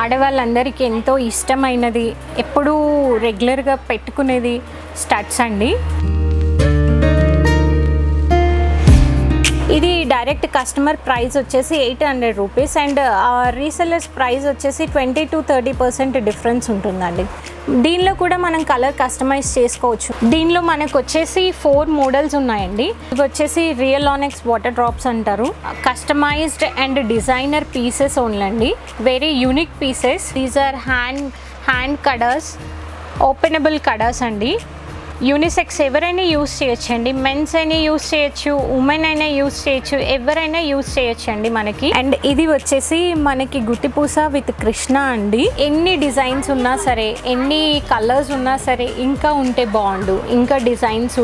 ఆడవాళ్ళందరికీ ఎంతో ఇష్టమైనది ఎప్పుడూ రెగ్యులర్గా పెట్టుకునేది స్టడ్స్ అండి. ఇది డైరెక్ట్ కస్టమర్ ప్రైస్ వచ్చేసి eight hundred rupees and resellers price వచ్చేసి twenty to thirty percent difference ఉంటుందండి. దీనిలో కూడా మనం కలర్ కస్టమైజ్ చేసుకోవచ్చు. దీనిలో మనకు వచ్చేసి ఫోర్ మోడల్స్ ఉన్నాయండి. ఇవి వచ్చేసి రియల్ ఆనెక్స్ వాటర్ డ్రాప్స్ అంటారు. Customized and designer pieces ఓన్లండి very unique pieces these are hand hand kadas openable kadas అండి. యూనిసెక్స్ ఎవరైనా యూస్ చేయొచ్చండి. మెన్స్ అయినా యూస్ చేయొచ్చు ఉమెన్ అయినా యూస్ చేయొచ్చు ఎవరైనా యూస్ చేయొచ్చు అండి మనకి. అండ్ ఇది వచ్చేసి మనకి గుట్టిపూస విత్ కృష్ణ అండి. ఎన్ని డిజైన్స్ ఉన్నా సరే ఎన్ని కలర్స్ ఉన్నా సరే ఇంకా ఉంటే బాగుండు. ఇంకా డిజైన్స్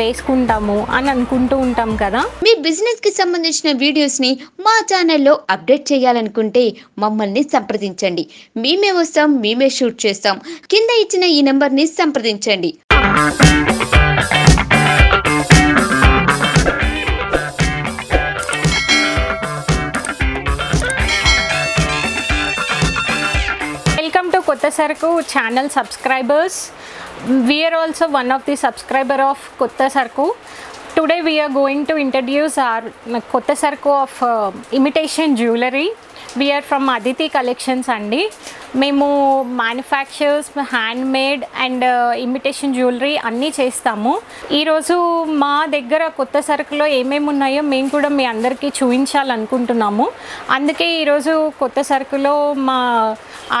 వేసుకుంటాము అని అనుకుంటూ ఉంటాం కదా. మీ బిజినెస్కి సంబంధించిన వీడియోస్ని మా ఛానల్లో అప్డేట్ చేయాలనుకుంటే మమ్మల్ని సంప్రదించండి. మేమే వస్తాం మేమే షూట్ చేస్తాం. కింద ఇచ్చిన ఈ నెంబర్ని సంప్రదించండి. Welcome to Kotha Saruku channel subscribers we are also one of the subscriber of Kotha Saruku today we are going to introduce our Kotha Saruku of imitation jewellery we are from Aditi collections అండి. మేము manufactures hand made and imitation jewellery అన్నీ చేస్తాము. ఈరోజు మా దగ్గర కొత్త సరుకులో ఏమేమి ఉన్నాయో మేము కూడా మీ అందరికీ చూపించాలనుకుంటున్నాము. అందుకే ఈరోజు కొత్త సరుకులో మా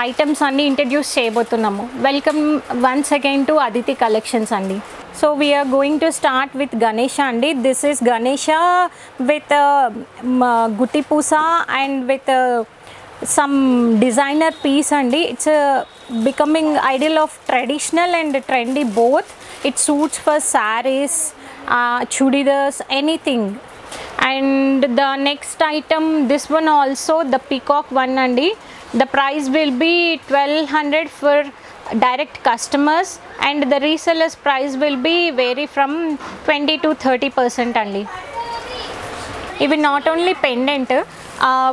ఐటమ్స్ అన్నీ ఇంట్రడ్యూస్ చేయబోతున్నాము. Welcome once again to Aditi collections అండి. So we are going to start with Ganesha and This is Ganesha uh, with uh, uh, gutti pusa and with uh, some designer piece and It's uh, becoming ideal of traditional and trendy both. It suits for saris, uh, chudidas, anything. And the next item, this one also the peacock one and The price will be 1200 for direct customers and the resellers price will be vary from 20 to 30 percent only. ఇవి not only pendant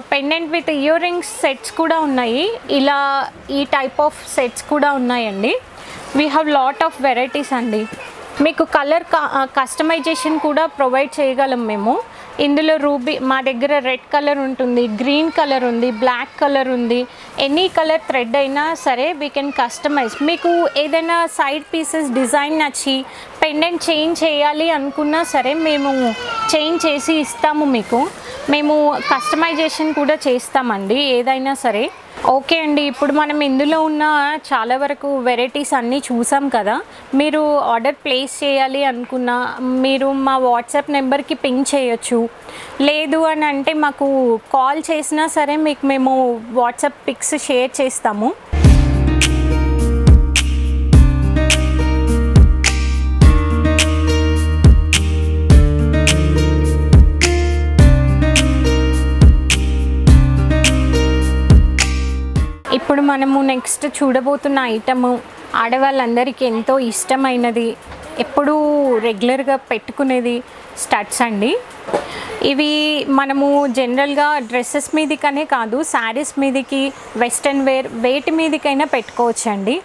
pendant with earrings sets కూడా ఉన్నాయి ఇలా ఈ type of sets కూడా ఉన్నాయండి we have lot of varieties అండి మీకు colour customisation కూడా ప్రొవైడ్ చేయగలం మేము ఇందులో రూబీ మా దగ్గర రెడ్ కలర్ ఉంటుంది గ్రీన్ కలర్ ఉంది బ్లాక్ కలర్ ఉంది. ఎనీ కలర్ థ్రెడ్ అయినా సరే వీ కెన్ కస్టమైజ్ మీకు ఏదైనా సైడ్ పీసెస్ డిజైన్ నచ్చి పెండెంట్ చేంజ్ చేయాలి అనుకున్నా సరే మేము చేంజ్ చేసి ఇస్తాము మీకు. మేము కస్టమైజేషన్ కూడా చేస్తామండి ఏదైనా సరే. ఓకే అండి. ఇప్పుడు మనం ఇందులో ఉన్న చాలా వరకు వెరైటీస్ అన్నీ చూసాం కదా. మీరు ఆర్డర్ ప్లేస్ చేయాలి అనుకున్నా మీరు మా వాట్సాప్ నెంబర్కి పింక్ చేయొచ్చు. లేదు అని అంటే మాకు కాల్ చేసినా సరే మీకు మేము వాట్సాప్ పిక్స్ షేర్ చేస్తాము. మనము నెక్స్ట్ చూడబోతున్న ఐటము ఆడవాళ్ళందరికీ ఎంతో ఇష్టమైనది. ఎప్పుడూ రెగ్యులర్గా పెట్టుకునేది స్టడ్స్ అండి. ఇవి మనము జనరల్గా డ్రెస్సెస్ మీదకనే కాదు శారీస్ మీదకి వెస్ట్రన్ వేర్ వేటి మీదకైనా పెట్టుకోవచ్చండి.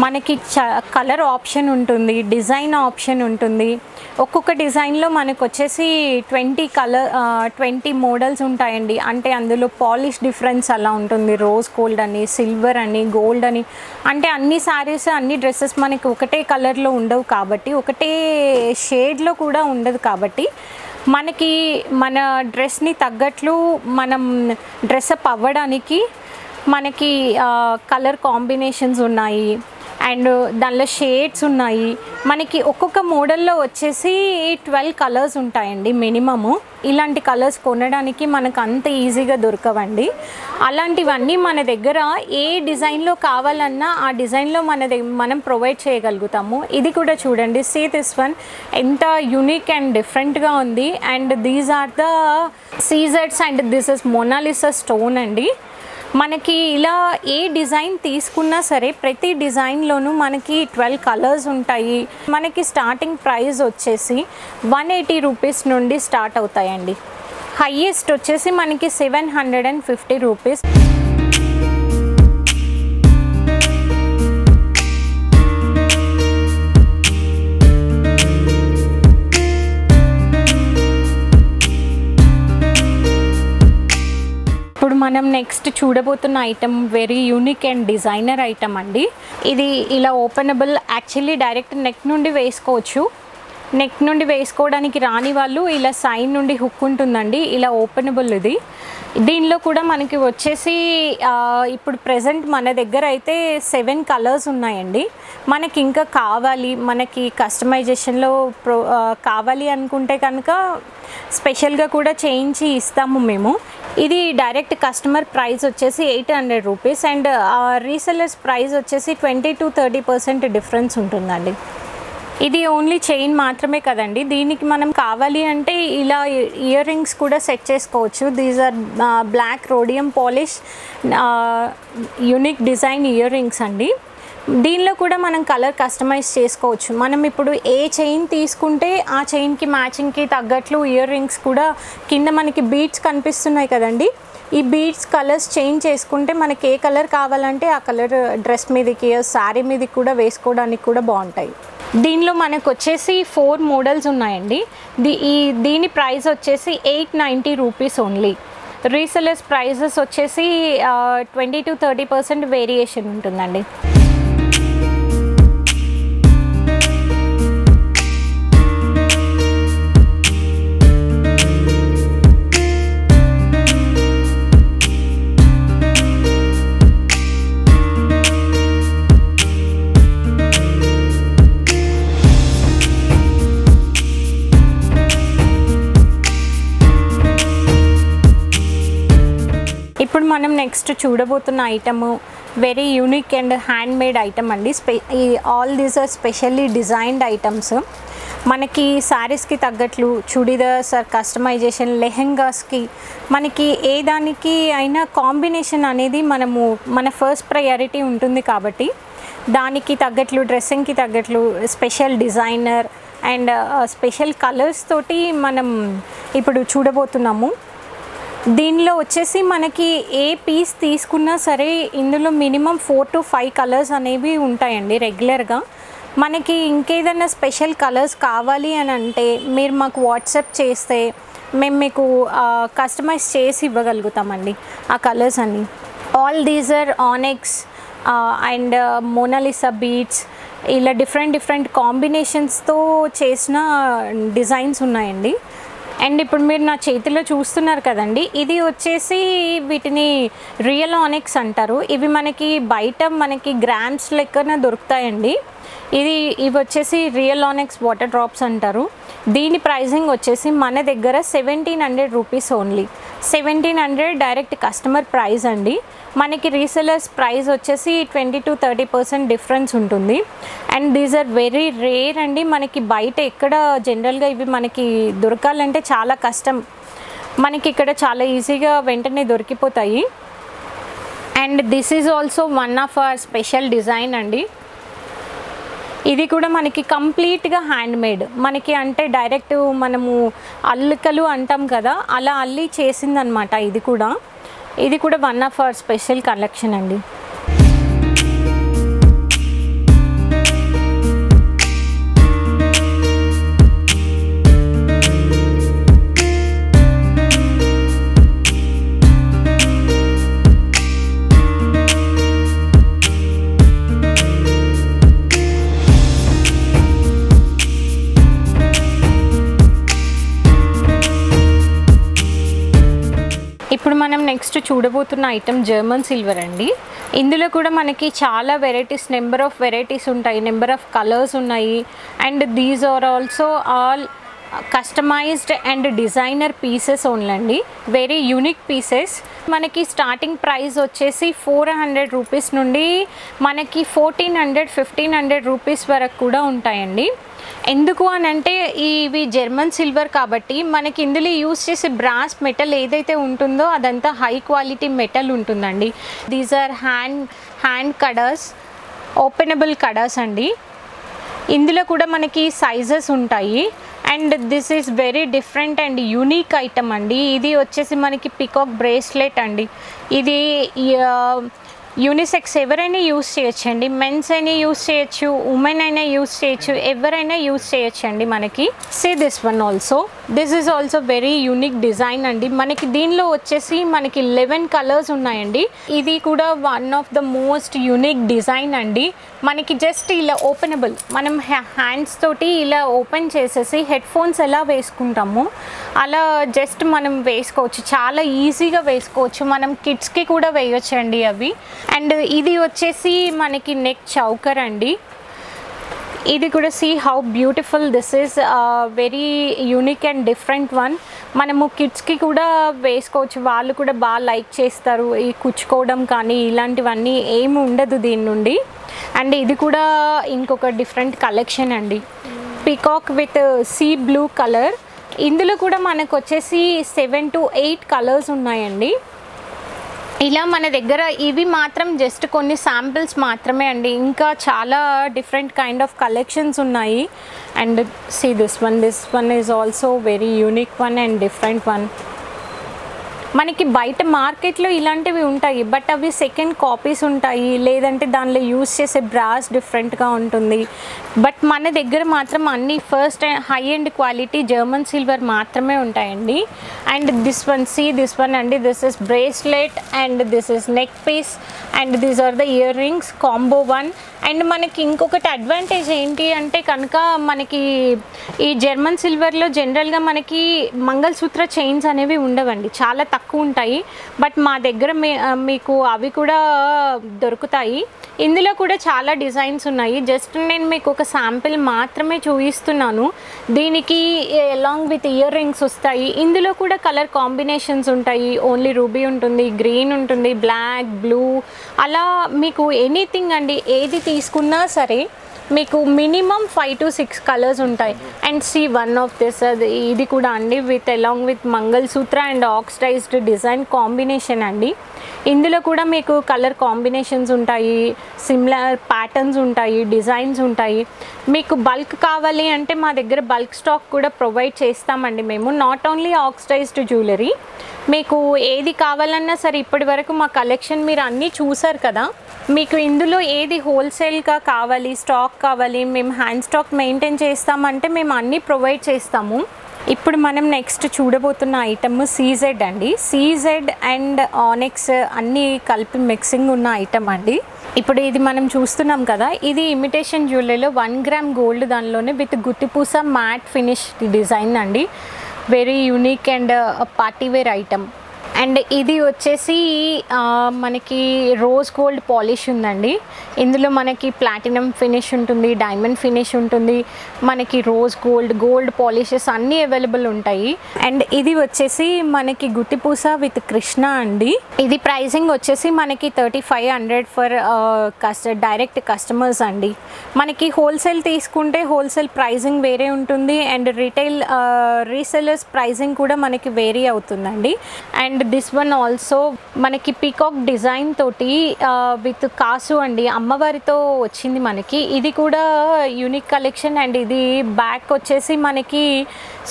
మనకి చ కలర్ ఆప్షన్ ఉంటుంది డిజైన్ ఆప్షన్ ఉంటుంది. ఒక్కొక్క డిజైన్లో మనకు వచ్చేసి ట్వంటీ కలర్ ట్వంటీ మోడల్స్ ఉంటాయండి. అంటే అందులో పాలిష్ డిఫరెన్స్ అలా ఉంటుంది. రోజ్ గోల్డ్ అని సిల్వర్ అని గోల్డ్ అని. అంటే అన్ని శారీస్ అన్ని డ్రెస్సెస్ మనకి ఒకటే కలర్లో ఉండవు కాబట్టి ఒకటే షేడ్లో కూడా ఉండదు కాబట్టి మనకి మన డ్రెస్ని తగ్గట్లు మనం డ్రెస్అప్ అవ్వడానికి మనకి కలర్ కాంబినేషన్స్ ఉన్నాయి. అండ్ దానిలో షేడ్స్ ఉన్నాయి. మనకి ఒక్కొక్క మోడల్లో వచ్చేసి ట్వెల్వ్ కలర్స్ ఉంటాయండి మినిమము. ఇలాంటి కలర్స్ కొనడానికి మనకు అంత ఈజీగా దొరకవండి. అలాంటివన్నీ మన దగ్గర ఏ డిజైన్లో కావాలన్నా ఆ డిజైన్లో మన దగ్గర మనం ప్రొవైడ్ చేయగలుగుతాము. ఇది కూడా చూడండి. సీ దిస్ వన్ ఎంత యూనిక్ అండ్ డిఫరెంట్గా ఉంది. And these are the scissors and this is Mona Lisa stone అండి. మనకి ఇలా ఏ డిజైన్ తీసుకున్నా సరే ప్రతి డిజైన్లోనూ మనకి ట్వెల్వ్ కలర్స్ ఉంటాయి. మనకి స్టార్టింగ్ ప్రైస్ వచ్చేసి వన్ ఎయిటీ రూపీస్ నుండి స్టార్ట్ అవుతాయండి. హయ్యెస్ట్ వచ్చేసి మనకి seven hundred and fifty rupees. మనం next చూడబోతున్న item very unique and designer item అండి. ఇది ఇలా ఓపెనబుల్ యాక్చువల్లీ డైరెక్ట్ నెక్ నుండి వేసుకోవచ్చు. నెక్ నుండి వేసుకోవడానికి రాని వాళ్ళు ఇలా సైడ్ నుండి హుక్ ఉంటుందండి ఇలా ఓపెనబుల్ ఇది. దీనిలో కూడా మనకి వచ్చేసి ఇప్పుడు ప్రజెంట్ మన దగ్గర అయితే సెవెన్ కలర్స్ ఉన్నాయండి. మనకి ఇంకా కావాలి మనకి కస్టమైజేషన్లో ప్రో కావాలి అనుకుంటే కనుక స్పెషల్గా కూడా చేయించి ఇస్తాము మేము. ఇది డైరెక్ట్ కస్టమర్ ప్రైస్ వచ్చేసి eight hundred rupees and resellers price వచ్చేసి twenty to thirty percent difference ఉంటుందండి. ఇది ఓన్లీ చైన్ మాత్రమే కదండి. దీనికి మనం కావాలి అంటే ఇలా ఇయర్ రింగ్స్ కూడా సెట్ చేసుకోవచ్చు. These are black rhodium polish unique design earrings అండి. దీనిలో కూడా మనం కలర్ కస్టమైజ్ చేసుకోవచ్చు. మనం ఇప్పుడు ఏ చైన్ తీసుకుంటే ఆ చైన్కి మ్యాచింగ్కి తగ్గట్లు ఇయర్ రింగ్స్ కూడా కింద మనకి బీట్స్ కనిపిస్తున్నాయి కదండి. ఈ బీడ్స్ కలర్స్ చేంజ్ చేసుకుంటే మనకి ఏ కలర్ కావాలంటే ఆ కలర్ డ్రెస్ మీదకి శారీ మీదకి కూడా వేసుకోవడానికి కూడా బాగుంటాయి. దీనిలో మనకు వచ్చేసి ఫోర్ మోడల్స్ ఉన్నాయండి. దీ ఈ దీని ప్రైస్ వచ్చేసి eight ninety rupees only. Resellers prices వచ్చేసి twenty to thirty percent variation ఉంటుందండి. మనం next చూడబోతున్న item very unique and hand made item అండి. స్పె ఈ all these are specially designed items మనకి శారీస్కి తగ్గట్లు చుడిదార్స్ ఆర్ కస్టమైజేషన్ లెహెంగాస్కి మనకి ఏ దానికి అయినా కాంబినేషన్ అనేది మనము మన ఫస్ట్ ప్రయారిటీ ఉంటుంది కాబట్టి దానికి తగ్గట్లు డ్రెస్సింగ్కి తగ్గట్లు special designer and special colours తోటి మనం ఇప్పుడు చూడబోతున్నాము. దీనిలో వచ్చేసి మనకి ఏ పీస్ తీసుకున్నా సరే ఇందులో minimum four to five colours అనేవి ఉంటాయండి రెగ్యులర్గా మనకి ఇంకేదైనా స్పెషల్ కలర్స్ కావాలి అని అంటే మీరు మాకు వాట్సాప్ చేస్తే మేము మీకు కస్టమైజ్ చేసి ఇవ్వగలుగుతామండి ఆ కలర్స్ అన్నీ. All these are onyx and Mona Lisa beads ఇలా డిఫరెంట్ డిఫరెంట్ కాంబినేషన్స్తో చేసిన డిజైన్స్ ఉన్నాయండి. అండ్ ఇప్పుడు మీరు నా చేతిలో చూస్తున్నారు కదండి. ఇది వచ్చేసి వీటిని రియల్ ఆనిక్స్ అంటారు. ఇవి మనకి బయట మనకి గ్రామ్స్ లెక్కన దొరుకుతాయండి. ఇది ఇవి వచ్చేసి రియల్ ఆనిక్స్ వాటర్ డ్రాప్స్ అంటారు. దీని ప్రైజింగ్ వచ్చేసి మన దగ్గర seventeen hundred rupees only seventeen hundred direct customer price అండి. మనకి రీసెలర్స్ ప్రైస్ వచ్చేసి twenty to thirty percent difference ఉంటుంది. And these are very rare అండి. మనకి బయట ఎక్కడ జనరల్గా ఇవి మనకి దొరకాలంటే చాలా కష్టం. మనకి ఇక్కడ చాలా ఈజీగా వెంటనే దొరికిపోతాయి. And this is also one of our special design అండి. ఇది కూడా మనకి కంప్లీట్గా హ్యాండ్ మేడ్ మనకి అంటే డైరెక్ట్ మనము అల్లికలు అంటాం కదా అలా అల్లి చేసిందనమాట ఇది కూడా. ఇది కూడా one of our special collection అండి. చూడబోతున్న ఐటమ్ జర్మన్ సిల్వర్ అండి. ఇందులో కూడా మనకి చాలా వెరైటీస్ నెంబర్ ఆఫ్ వెరైటీస్ ఉంటాయి నెంబర్ ఆఫ్ కలర్స్ ఉన్నాయి. And these are also all customized and designer pieces ఓన్లండి very unique pieces మనకి స్టార్టింగ్ ప్రైస్ వచ్చేసి ఫోర్ హండ్రెడ్ రూపీస్ నుండి మనకి fourteen hundred fifteen hundred rupees వరకు కూడా ఉంటాయండి. ఎందుకు అని అంటే ఇవి జర్మన్ సిల్వర్ కాబట్టి మనకి ఇందులో యూస్ చేసే బ్రాస్ మెటల్ ఏదైతే ఉంటుందో అదంతా హై క్వాలిటీ మెటల్ ఉంటుందండి. These are hand hand kadas openable kadas అండి. ఇందులో కూడా మనకి సైజెస్ ఉంటాయి. And this is very different and unique item అండి. ఇది వచ్చేసి మనకి పికాక్ బ్రేస్లెట్ అండి. ఇది యూనిసెక్స్ ఎవరైనా యూస్ చేయొచ్చండి. మెన్స్ అయినా యూస్ చేయొచ్చు ఉమెన్ అయినా యూస్ చేయొచ్చు ఎవరైనా యూస్ చేయొచ్చండి మనకి. Say this one also this is also very unique design అండి. మనకి దీనిలో వచ్చేసి మనకి లెవెన్ కలర్స్ ఉన్నాయండి. ఇది కూడా one of the most unique design అండి. మనకి జస్ట్ ఇలా ఓపెనబుల్ మనం హ్యాండ్స్ తోటి ఇలా ఓపెన్ చేసేసి హెడ్ ఫోన్స్ ఎలా వేసుకుంటాము అలా జస్ట్ మనం వేసుకోవచ్చు. చాలా ఈజీగా వేసుకోవచ్చు. మనం కిడ్స్కి కూడా వేయొచ్చు అండి అవి. అండ్ ఇది వచ్చేసి మనకి నెక్ చౌకర్ అండి. ఇది కూడా see how beautiful this is very unique and different one. మనము కిడ్స్కి కూడా వేసుకోవచ్చు వాళ్ళు కూడా బాగా లైక్ చేస్తారు ఈ కుచ్చుకోవడం కానీ ఇలాంటివన్నీ ఏమి ఉండదు దీని నుండి. అండ్ ఇది కూడా ఇంకొక డిఫరెంట్ కలెక్షన్ అండి. Peacock with sea blue colour. ఇందులో కూడా మనకు వచ్చేసి సెవెన్ టు ఎయిట్ కలర్స్ ఉన్నాయండి. ఇలా మన దగ్గర ఇవి మాత్రం జస్ట్ కొన్ని శాంపిల్స్ మాత్రమే అండి. ఇంకా చాలా డిఫరెంట్ కైండ్ ఆఫ్ కలెక్షన్స్ ఉన్నాయి. And see this one this one is also very unique one and different one మనకి బయట మార్కెట్లో ఇలాంటివి ఉంటాయి బట్ అవి సెకండ్ కాపీస్ ఉంటాయి. లేదంటే దానిలో యూస్ చేసే బ్రాస్ డిఫరెంట్గా ఉంటుంది. బట్ మన దగ్గర మాత్రం అన్ని first high and quality German silver మాత్రమే ఉంటాయండి. And this one see this one అండి. This is bracelet and this is neck piece and these are the earrings combo one and మనకి ఇంకొకటి అడ్వాంటేజ్ ఏంటి అంటే కనుక మనకి ఈ జర్మన్ సిల్వర్లో జనరల్గా మనకి మంగళసూత్ర చైన్స్ అనేవి ఉండవండి. చాలా తక్కువ ఉంటాయి. బట్ మా దగ్గర మీకు అవి కూడా దొరుకుతాయి. ఇందులో కూడా చాలా డిజైన్స్ ఉన్నాయి. జస్ట్ నేను మీకు ఒక శాంపిల్ మాత్రమే చూపిస్తున్నాను. దీనికి ఎలాంగ్ విత్ ఇయర్ రింగ్స్ వస్తాయి. ఇందులో కూడా కలర్ కాంబినేషన్స్ ఉంటాయి. ఓన్లీ రూబీ ఉంటుంది గ్రీన్ ఉంటుంది బ్లాక్ బ్లూ. అలా మీకు ఎనీథింగ్ అండి ఏది తీసుకున్నా సరే మీకు minimum five to six colours ఉంటాయి. And see one of this అది ఇది కూడా అండి with along with mangalsutra and oxidized design combination అండి. ఇందులో కూడా మీకు కలర్ కాంబినేషన్స్ ఉంటాయి సిమిలర్ ప్యాటర్న్స్ ఉంటాయి డిజైన్స్ ఉంటాయి. మీకు బల్క్ కావాలి అంటే మా దగ్గర బల్క్ స్టాక్ కూడా ప్రొవైడ్ చేస్తామండి మేము. నాట్ ఓన్లీ ఆక్సిడైజ్డ్ జ్యువెలరీ మీకు ఏది కావాలన్నా సరే ఇప్పటి వరకు మా కలెక్షన్ మీరు అన్నీ చూసారు కదా. మీకు ఇందులో ఏది హోల్సేల్గా కావాలి స్టాక్ కావాలి మేము హ్యాండ్ స్టాక్ మెయింటైన్ చేస్తామంటే మేము అన్నీ ప్రొవైడ్ చేస్తాము. ఇప్పుడు మనం నెక్స్ట్ చూడబోతున్న ఐటమ్ సీజెడ్ అండి. సీజెడ్ అండ్ ఆనెక్స్ అన్నీ కలిపి మిక్సింగ్ ఉన్న ఐటమ్ అండి. ఇప్పుడు ఇది మనం చూస్తున్నాం కదా ఇది ఇమిటేషన్ జ్యువెలరీలో వన్ గ్రామ్ గోల్డ్ దానిలోనే విత్ గుత్తిపూస మ్యాట్ ఫినిష్ డిజైన్ అండి. Very unique and party wear item and ఇది వచ్చేసి మనకి రోజ్ గోల్డ్ పాలిష్ ఉందండి. ఇందులో మనకి ప్లాటినం ఫినిష్ ఉంటుంది డైమండ్ ఫినిష్ ఉంటుంది మనకి రోజ్ గోల్డ్ గోల్డ్ పాలిషెస్ అన్నీ అవైలబుల్ ఉంటాయి. అండ్ ఇది వచ్చేసి మనకి గుత్తిపూస విత్ కృష్ణ అండి. ఇది ప్రైసింగ్ వచ్చేసి మనకి థర్టీ ఫైవ్ హండ్రెడ్ ఫర్ కస్ట డైరెక్ట్ కస్టమర్స్ అండి. మనకి హోల్సేల్ తీసుకుంటే హోల్సేల్ ప్రైజింగ్ వేరే ఉంటుంది అండ్ రిటైల్ రీసెలర్స్ ప్రైజింగ్ కూడా మనకి వేరీ అవుతుందండి. అండ్ దిస్ వన్ ఆల్సో మనకి పీకాక్ డిజైన్ తోటి విత్ కాసు అండి అమ్మవారితో వచ్చింది మనకి. ఇది కూడా యూనిక్ కలెక్షన్ అండ్. ఇది బ్యాక్ వచ్చేసి మనకి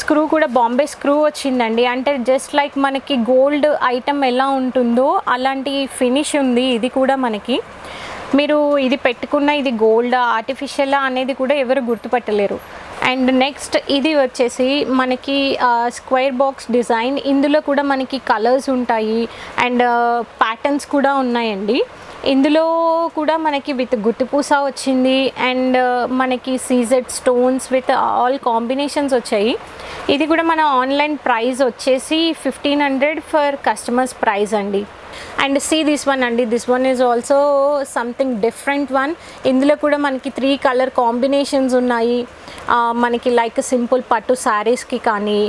స్క్రూ కూడా బాంబే స్క్రూ వచ్చిందండి. అంటే జస్ట్ లైక్ మనకి గోల్డ్ ఐటమ్ ఎలా ఉంటుందో అలాంటి ఫినిష్ ఉంది ఇది కూడా మనకి. మీరు ఇది పెట్టుకున్న ఇది గోల్డ్ ఆర్టిఫిషియల్ అనేది కూడా ఎవరు గుర్తుపట్టలేరు. అండ్ నెక్స్ట్ ఇది వచ్చేసి మనకి స్క్వేర్ బాక్స్ డిజైన్. ఇందులో కూడా మనకి కలర్స్ ఉంటాయి అండ్ ప్యాటర్న్స్ కూడా ఉన్నాయండి. ఇందులో కూడా మనకి విత్ గుత్తిపూస వచ్చింది అండ్ మనకి CZ stones with all combinations వచ్చాయి. ఇది కూడా మన ఆన్లైన్ ప్రైస్ వచ్చేసి fifteen hundred for customers price అండి. అండ్ సీ దిస్ వన్ అండి this one is also something different one. ఇందులో కూడా మనకి త్రీ కలర్ కాంబినేషన్స్ ఉన్నాయి. మనకి లైక్ సింపుల్ పట్టు శారీస్కి కానీ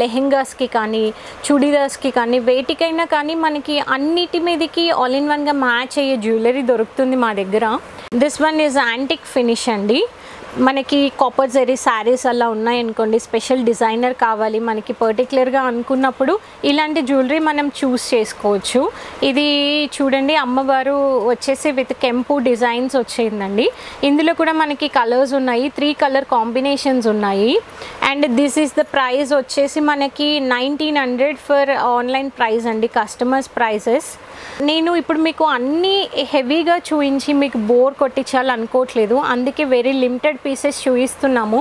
లెహెంగాస్కి కానీ చుడిదార్స్కి కానీ వేటికైనా కానీ మనకి అన్నిటి మీదకి ఆల్ ఇన్ వన్గా మ్యాచ్ అయ్యే జ్యువెలరీ దొరుకుతుంది మా దగ్గర. This one is antique finish అండి. మనకి కాపర్ జరీ శారీస్ అలా ఉన్నాయనుకోండి స్పెషల్ డిజైనర్ కావాలి మనకి పర్టికులర్గా అనుకున్నప్పుడు ఇలాంటి జ్యువెలరీ మనం చూస్ చేసుకోవచ్చు. ఇది చూడండి అమ్మవారు వచ్చేసి విత్ కెంపు డిజైన్స్ వచ్చిందండి. ఇందులో కూడా మనకి కలర్స్ ఉన్నాయి త్రీ కలర్ కాంబినేషన్స్ ఉన్నాయి. And this is the price వచ్చేసి మనకి nineteen hundred for online price అండి కస్టమర్స్ ప్రైజెస్ నేను ఇప్పుడు మీకు అన్నీ హెవీగా చూపించి మీకు బోర్ కొట్టించాలి అనుకోవట్లేదు అందుకే వెరీ లిమిటెడ్ పీసెస్ చూపిస్తున్నాము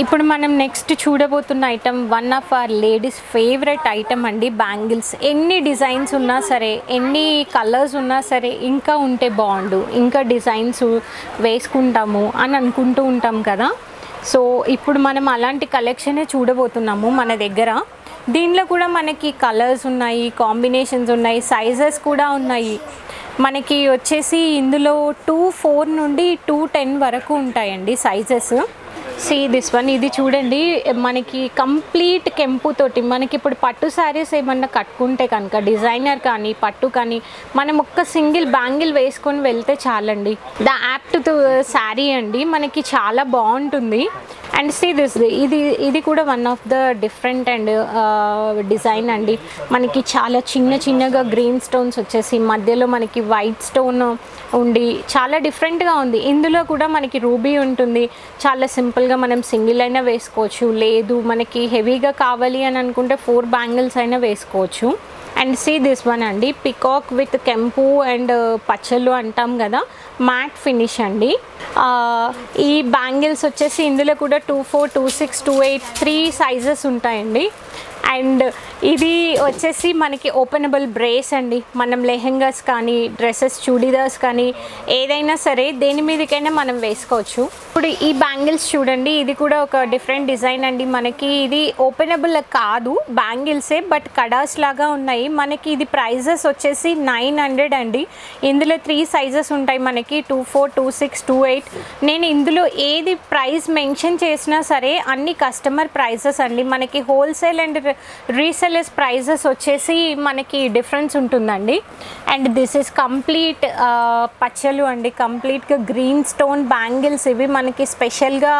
ఇప్పుడు మనం next చూడబోతున్న item one of our ladies favourite item అండి బ్యాంగిల్స్ ఎన్ని డిజైన్స్ ఉన్నా సరే ఎన్ని కలర్స్ ఉన్నా సరే ఇంకా ఉంటే బాగుండు ఇంకా డిజైన్స్ వేసుకుంటాము అని అనుకుంటూ ఉంటాం కదా. సో ఇప్పుడు మనం అలాంటి కలెక్షనే చూడబోతున్నాము మన దగ్గర. దీనిలో కూడా మనకి కలర్స్ ఉన్నాయి కాంబినేషన్స్ ఉన్నాయి సైజెస్ కూడా ఉన్నాయి. మనకి వచ్చేసి ఇందులో టూ ఫోర్ నుండి టూ టెన్ వరకు ఉంటాయండి సైజెస్ సి దిస్ వన్ ఇది చూడండి మనకి కంప్లీట్ కెంపుతోటి మనకి ఇప్పుడు పట్టు శారీస్ ఏమన్నా కట్టుకుంటే కనుక డిజైనర్ కానీ పట్టు కానీ మనం ఒక్క సింగిల్ బ్యాంగిల్ వేసుకొని వెళ్తే చాలండి. ద యాప్ట్ శారీ అండి మనకి చాలా బాగుంటుంది. అండ్ సీ దిస్ ఇది ఇది కూడా one of the different and design అండి. మనకి చాలా చిన్న చిన్నగా గ్రీన్ స్టోన్స్ వచ్చేసి మధ్యలో మనకి వైట్ స్టోన్ ఉండి చాలా డిఫరెంట్గా ఉంది. ఇందులో కూడా మనకి రూబీ ఉంటుంది. చాలా సింపుల్గా మనం సింగిల్ అయినా వేసుకోవచ్చు. లేదు మనకి హెవీగా కావాలి అని అనుకుంటే ఫోర్ బ్యాంగిల్స్ అయినా వేసుకోవచ్చు. అండ్ సీ దిస్ వన్ అండి. పికాక్ విత్ కెంపు అండ్ పచ్చళ్ళు అంటాం కదా. మ్యాట్ ఫినిష్ అండి. ఈ బ్యాంగిల్స్ వచ్చేసి ఇందులో కూడా two four two six two eight three sizes ఉంటాయండి. అండ్ ఇది వచ్చేసి మనకి ఓపెనబుల్ బ్రేస్ అండి. మనం లెహెంగాస్ కానీ డ్రెస్సెస్ చూడీదార్స్ కానీ ఏదైనా సరే దేని మీదకైనా మనం వేసుకోవచ్చు. ఇప్పుడు ఈ బ్యాంగిల్స్ చూడండి ఇది కూడా ఒక డిఫరెంట్ డిజైన్ అండి. మనకి ఇది ఓపెనబుల్ కాదు బ్యాంగిల్సే బట్ కడాస్ లాగా ఉన్నాయి. మనకి ఇది ప్రైజెస్ వచ్చేసి నైన్ హండ్రెడ్ అండి. ఇందులో త్రీ సైజెస్ ఉంటాయి మనకి two four two six two eight నేను ఇందులో ఏది ప్రైస్ మెన్షన్ చేసినా సరే అన్ని కస్టమర్ ప్రైజెస్ అండి. మనకి హోల్సేల్ అండ్ రీసెలర్స్ ప్రైజెస్ వచ్చేసి మనకి డిఫరెన్స్ ఉంటుందండి. అండ్ దిస్ ఇస్ కంప్లీట్ పచ్చలు అండి. కంప్లీట్గా గ్రీన్ స్టోన్ బ్యాంగిల్స్ ఇవి మనకి స్పెషల్గా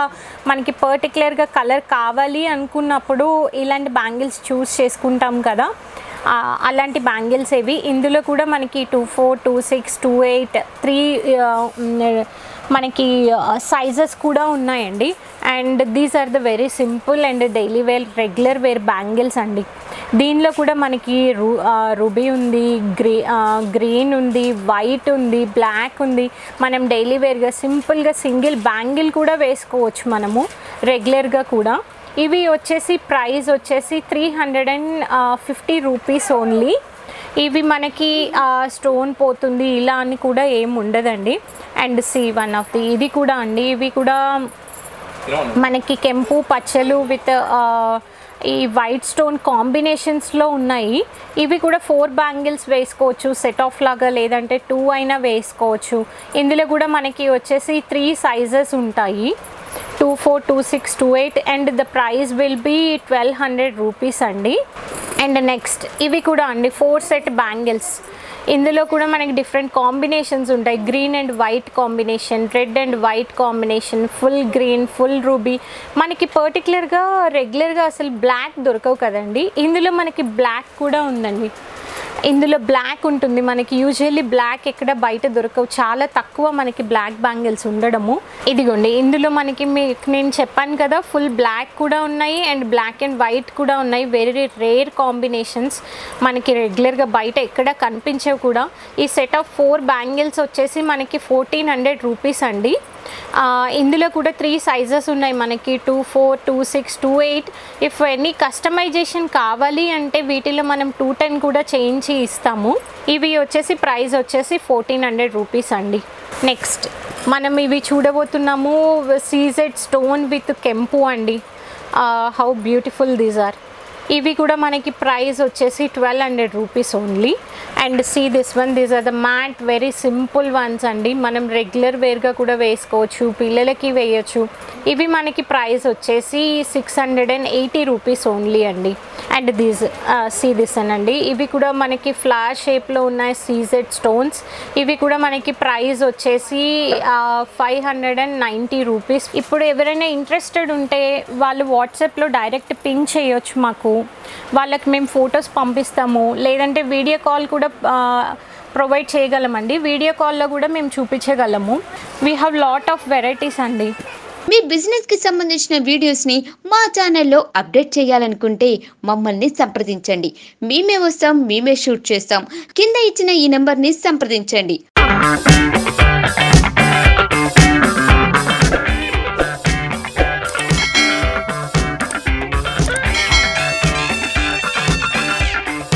మనకి పర్టికులర్గా కలర్ కావాలి అనుకున్నప్పుడు ఇలాంటి బ్యాంగిల్స్ చూస్ చేసుకుంటాం కదా. అలాంటి బ్యాంగిల్స్ ఇవి. ఇందులో కూడా మనకి two four two six two eight three మనకి సైజెస్ కూడా ఉన్నాయండి. And these are the very simple and daily wear regular wear bangles అండి. దీనిలో కూడా మనకి రు రుబీ ఉంది గ్రీ గ్రీన్ ఉంది వైట్ ఉంది బ్లాక్ ఉంది. మనం డైలీ వేర్గా సింపుల్గా సింగిల్ బ్యాంగిల్ కూడా వేసుకోవచ్చు మనము రెగ్యులర్గా కూడా. ఇవి వచ్చేసి ప్రైస్ వచ్చేసి three hundred and fifty rupees only. ఇవి మనకి స్టోన్ పోతుంది ఇలా అని కూడా ఏం ఉండదండి. And see one of the ఇది కూడా అండి. ఇవి కూడా మనకి కెంపు పచ్చలు విత్ ఈ వైట్ స్టోన్ కాంబినేషన్స్లో ఉన్నాయి. ఇవి కూడా ఫోర్ బ్యాంగిల్స్ వేసుకోవచ్చు సెట్ ఆఫ్ లాగా లేదంటే టూ అయినా వేసుకోవచ్చు. ఇందులో కూడా మనకి వచ్చేసి త్రీ సైజెస్ ఉంటాయి. Two four two six two eight and the price will be twelve hundred rupees అండి. అండ్ నెక్స్ట్ ఇవి కూడా అండి ఫోర్ సెట్ బ్యాంగిల్స్ ఇందులో కూడా మనకి డిఫరెంట్ కాంబినేషన్స్ ఉంటాయి. Green and white combination red and white combination full green full ruby మనకి పర్టికులర్గా రెగ్యులర్గా అసలు బ్లాక్ దొరకవు కదండి. ఇందులో మనకి బ్లాక్ కూడా ఉందండి. ఇందులో బ్లాక్ ఉంటుంది. మనకి యూజువల్లీ బ్లాక్ ఎక్కడ బయట దొరకవు. చాలా తక్కువ మనకి బ్లాక్ బ్యాంగిల్స్ ఉండడము. ఇదిగోండి ఇందులో మనకి మీకు నేను చెప్పాను కదా ఫుల్ బ్లాక్ కూడా ఉన్నాయి అండ్ బ్లాక్ అండ్ వైట్ కూడా ఉన్నాయి. వెరీ రేర్ కాంబినేషన్స్ మనకి రెగ్యులర్గా బయట ఎక్కడ కనిపించవు కూడా. ఈ సెట్ ఆఫ్ ఫోర్ బ్యాంగిల్స్ వచ్చేసి మనకి ఫోర్టీన్ హండ్రెడ్ రూపీస్ అండి. ఇందులో కూడా త్రీ సైజెస్ ఉన్నాయి మనకి. Two four two six two eight if any customization కావాలి అంటే వీటిలో మనం టూ టెన్ కూడా చేయించి ఇస్తాము ఇవి వచ్చేసి ప్రైస్ వచ్చేసి ఫోర్టీన్ హండ్రెడ్ రూపీస్ అండి. నెక్స్ట్ మనం ఇవి చూడబోతున్నాము. సీజెడ్ స్టోన్ విత్ కెంపు అండి. హౌ బ్యూటిఫుల్ దీస్ ఆర్ ఇవి కూడా మనకి ప్రైస్ వచ్చేసి twelve hundred rupees only. And see this one these are the matte very simple ones అండి. మనం రెగ్యులర్ వేర్గా కూడా వేసుకోవచ్చు పిల్లలకి వేయచ్చు. ఇవి మనకి ప్రైస్ వచ్చేసి six hundred and eighty rupees only అండి. అండ్ దీస్ సీ దిస్ అండి. ఇవి కూడా మనకి ఫ్లాష్ షేప్లో ఉన్నాయి సీజెడ్ స్టోన్స్. ఇవి కూడా మనకి ప్రైస్ వచ్చేసి five hundred and ninety rupees. ఇప్పుడు ఎవరైనా ఇంట్రెస్టెడ్ ఉంటే వాళ్ళు వాట్సాప్లో డైరెక్ట్ పింక్ చేయొచ్చు మాకు. వాళ్ళకి మేము ఫొటోస్ పంపిస్తాము. లేదంటే వీడియో కాల్ కూడా ప్రొవైడ్ చేయగలమండి. వీడియో కాల్లో కూడా మేము చూపించగలము. We have lot of varieties అండి. మీ బిజినెస్కి సంబంధించిన వీడియోస్ని మా ఛానల్లో అప్డేట్ చేయాలనుకుంటే మమ్మల్ని సంప్రదించండి. మేమే వస్తాం మేమే షూట్ చేస్తాం. కింద ఇచ్చిన ఈ నెంబర్ని సంప్రదించండి.